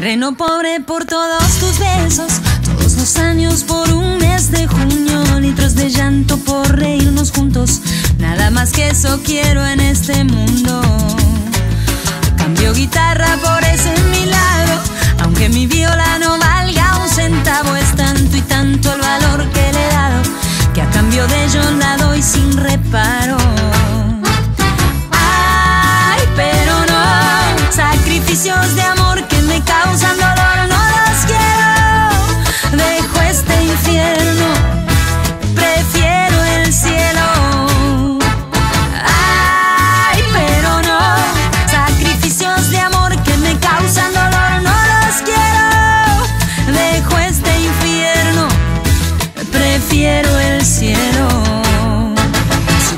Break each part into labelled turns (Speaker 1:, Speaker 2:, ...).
Speaker 1: reino pobre por todos tus besos, todos los años por un mes de junio, litros de llanto por reírnos juntos, nada más que eso quiero en este mundo.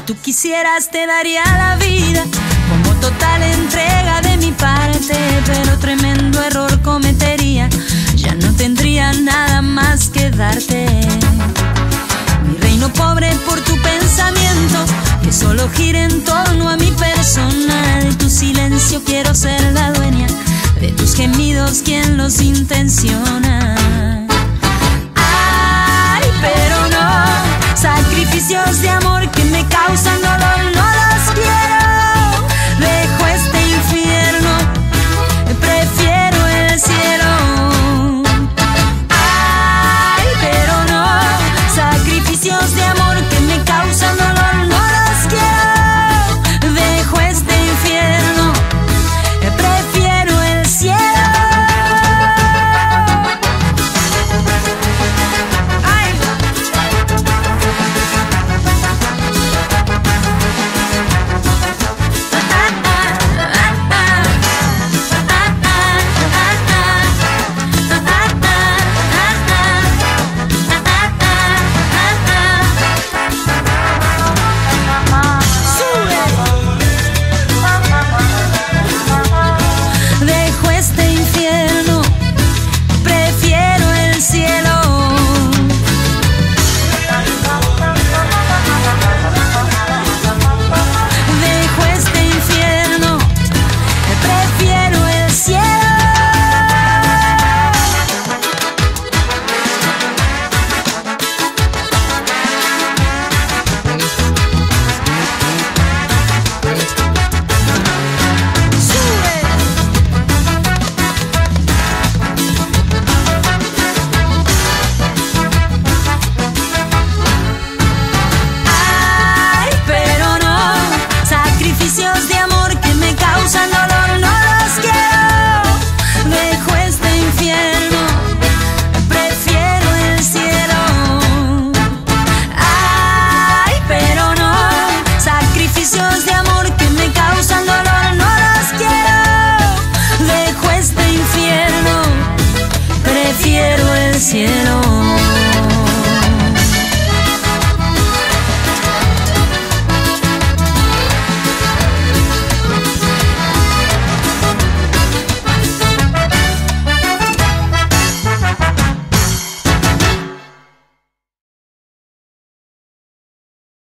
Speaker 1: Tú quisieras te daría la vida como total entrega de mi parte, pero tremendo error cometería, ya no tendría nada más que darte. Mi reino pobre por tu pensamiento, que solo gira en torno a mi persona. De tu silencio quiero ser la dueña, de tus gemidos quien los intenciona. Ay, pero no, sacrificios de amor cielo.